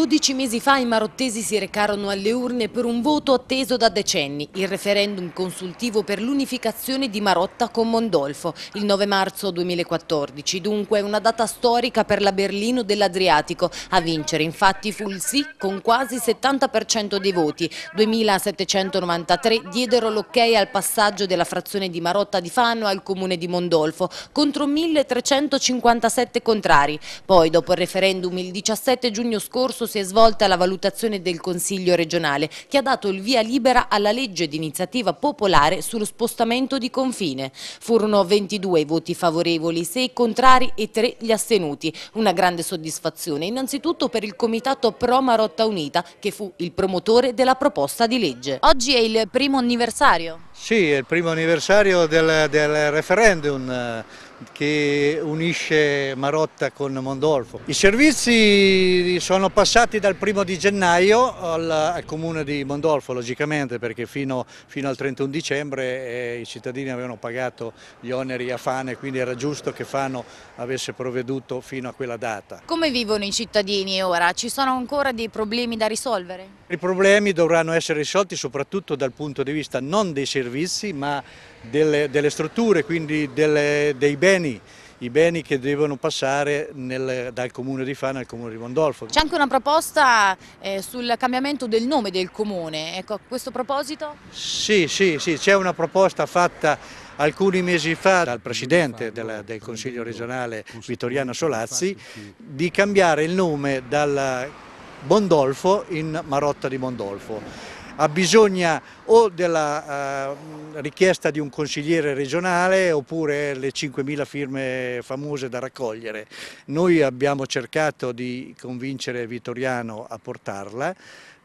12 mesi fa i marottesi si recarono alle urne per un voto atteso da decenni, il referendum consultivo per l'unificazione di Marotta con Mondolfo, il 9 marzo 2014. Dunque una data storica per la Berlino dell'Adriatico. A vincere infatti fu il sì con quasi il 70% dei voti. 2793 diedero l'ok al passaggio della frazione di Marotta di Fano al comune di Mondolfo contro 1357 contrari. Poi dopo il referendum il 17 giugno scorso si è svolta la valutazione del Consiglio regionale che ha dato il via libera alla legge di iniziativa popolare sullo spostamento di confine. Furono 22 i voti favorevoli, 6 contrari e 3 gli astenuti. Una grande soddisfazione innanzitutto per il Comitato Pro Marotta Unita che fu il promotore della proposta di legge. Oggi è il primo anniversario. Sì, è il primo anniversario del, del referendum eh, che unisce Marotta con Mondolfo. I servizi sono passati dal primo di gennaio al, al comune di Mondolfo, logicamente, perché fino, fino al 31 dicembre eh, i cittadini avevano pagato gli oneri a Fane, quindi era giusto che Fano avesse provveduto fino a quella data. Come vivono i cittadini ora? Ci sono ancora dei problemi da risolvere? I problemi dovranno essere risolti soprattutto dal punto di vista non dei servizi ma delle, delle strutture, quindi delle, dei beni i beni che devono passare nel, dal comune di Fano al comune di Mondolfo. C'è anche una proposta eh, sul cambiamento del nome del comune, ecco, a questo proposito? Sì, sì, sì, c'è una proposta fatta alcuni mesi fa dal Presidente del, del Consiglio regionale Vittoriano Solazzi di cambiare il nome dal Mondolfo in Marotta di Mondolfo ha bisogno o della eh, richiesta di un consigliere regionale oppure le 5.000 firme famose da raccogliere. Noi abbiamo cercato di convincere Vittoriano a portarla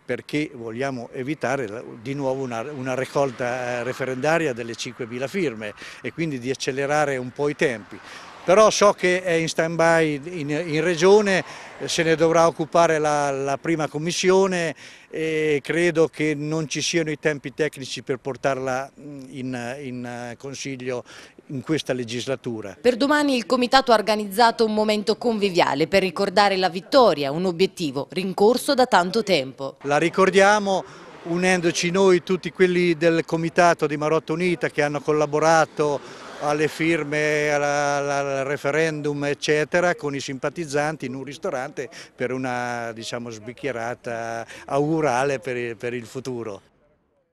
perché vogliamo evitare di nuovo una, una raccolta eh, referendaria delle 5.000 firme e quindi di accelerare un po' i tempi però so che è in stand by in, in regione, se ne dovrà occupare la, la, prima commissione e credo che non ci siano i tempi tecnici per portarla in, in consiglio in questa legislatura. Per domani il Comitato ha organizzato un momento conviviale per ricordare la vittoria, un obiettivo rincorso da tanto tempo. La ricordiamo unendoci noi tutti quelli del Comitato di Marotta Unita che hanno collaborato alle firme, al referendum eccetera con i simpatizzanti in un ristorante per una diciamo, sbicchierata augurale per il, per il futuro.